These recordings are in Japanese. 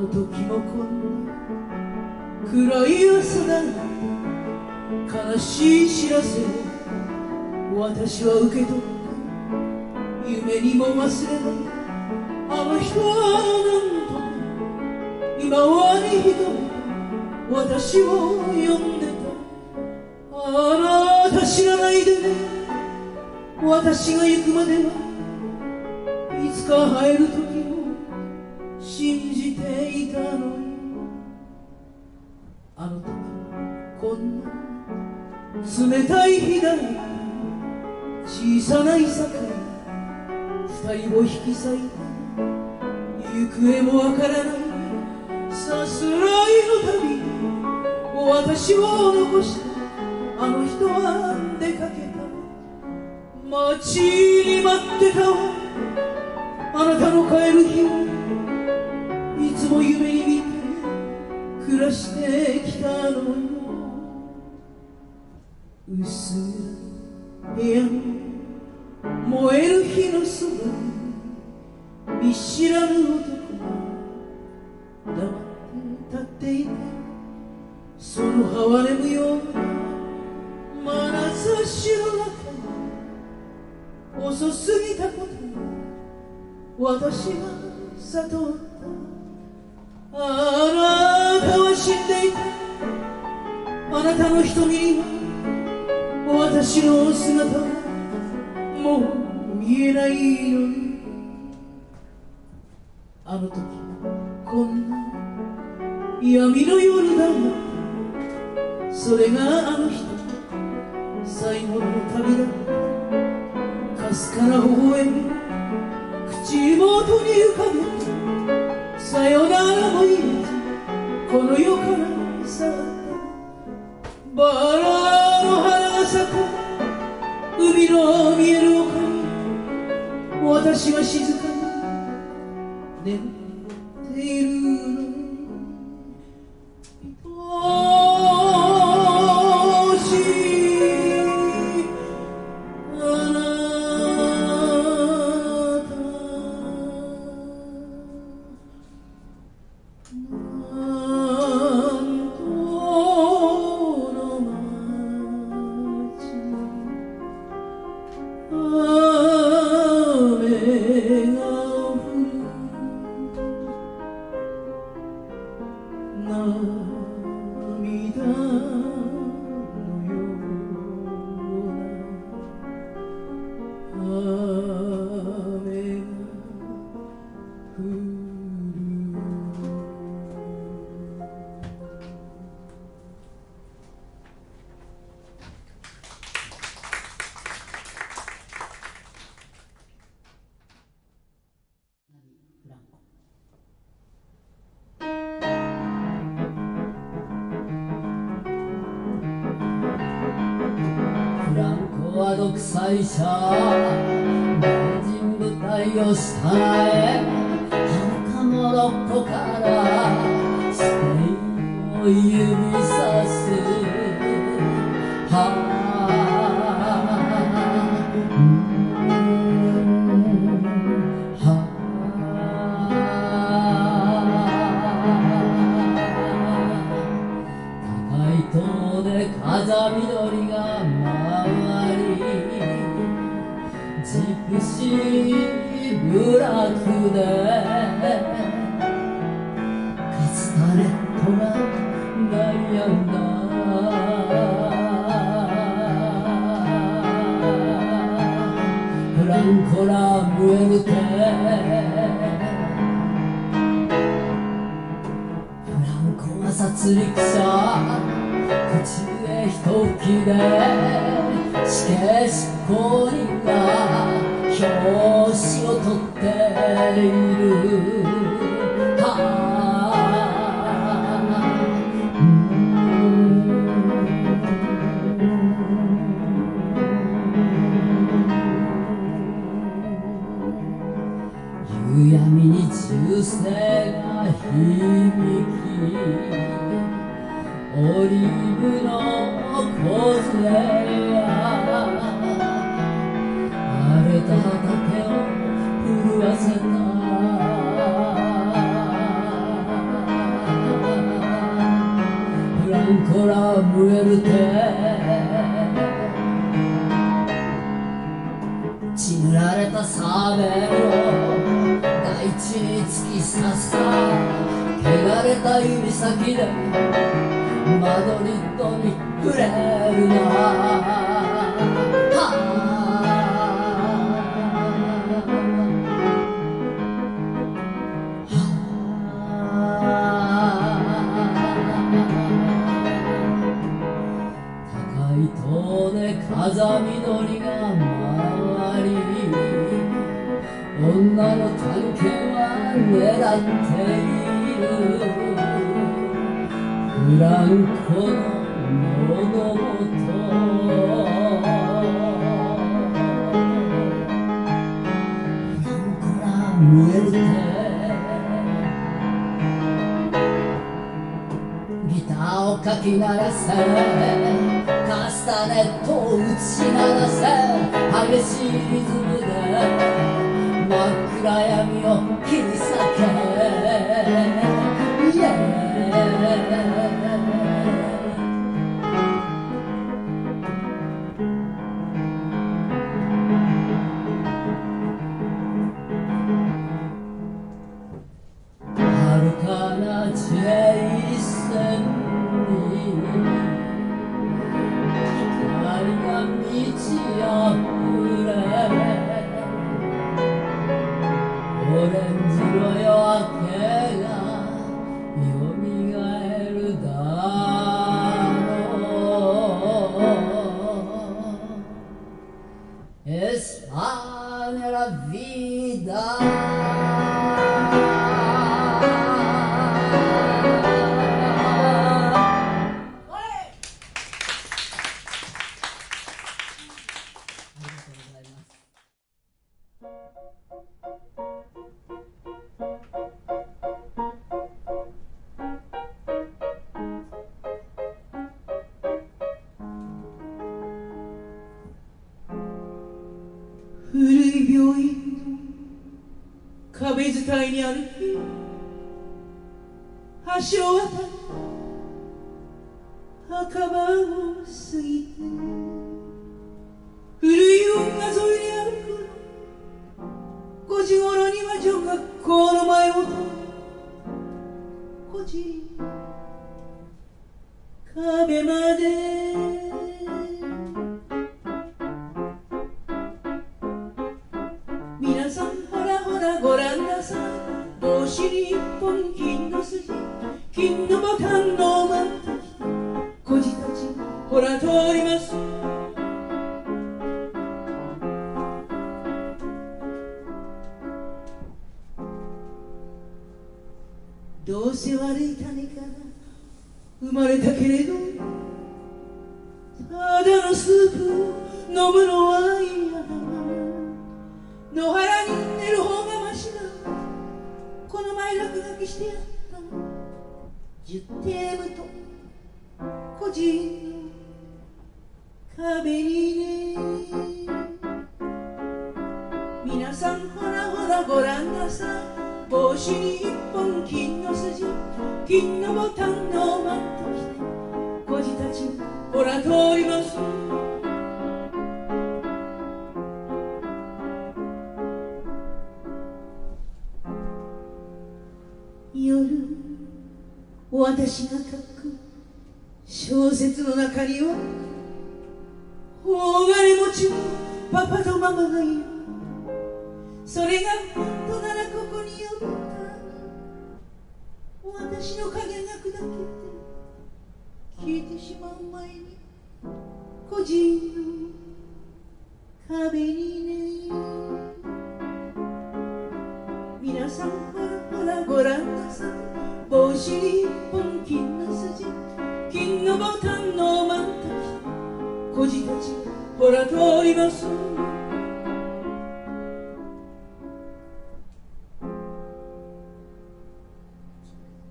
の時もこんな暗い朝だ悲しい知らせを私は受け取った夢にも忘れないあの人はなんと今は人私を呼んでたあなた知らないでね。私が行くまではいつか会えるとたのあの時こんな冷たい日だ小さないさか二人を引き裂い。た行方もわからない。さすらいの旅。私を残した。あの人は出かけた。待ちに待ってた。わすいや燃える火のそば見知らぬ男が黙って立っていてその哀れむような眼差しの中遅すぎたこと私は悟った。あなたは死んでいた。あなたの瞳には私の姿もう見えないのにあの時こんな闇の夜だがそれがあの日最後の旅だかすから微笑み口元に浮かべさよならもいいこの世から quiero mi. 名人舞台を従え墓のロッコから。スペインを指さす。は高い塔で風見ろコは殺戮者口笛一吹きで死刑執行人が表紙を取っている。夕闇に銃声が響きオリーブの梢や荒れた畑を震わせた。フランコラムエルテ血塗られたサメを大地に突き刺した汚れた指先でマドリッドに触れるな高い塔で風緑が回り女の探検は狙っている。フランコの喉元フランコラムエルテギターをかき鳴らせカスタネットを打ち鳴らせ激しいリズムで真っ暗闇を切り裂け壁伝いに歩き橋を渡り墓場を過ぎて古い運河沿いに歩く5時頃には女学校の前を通り5時壁まで尻一本金の筋金のボタンのまんたき孤児たちほら通り10テームと個人の壁にね皆さんほらほらご覧なさい帽子に一本金の筋金のボタンのマント着て孤児たちほら通ります。私が書く小説の中には大金持ちのパパとママがいるそれが本当ならここに呼ぶた私の影が砕けて消えてしまう前に個人の壁にね皆さんほらほらご覧なさい。帽子にら通ります。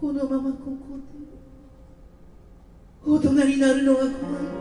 このままここで大人になるのが怖い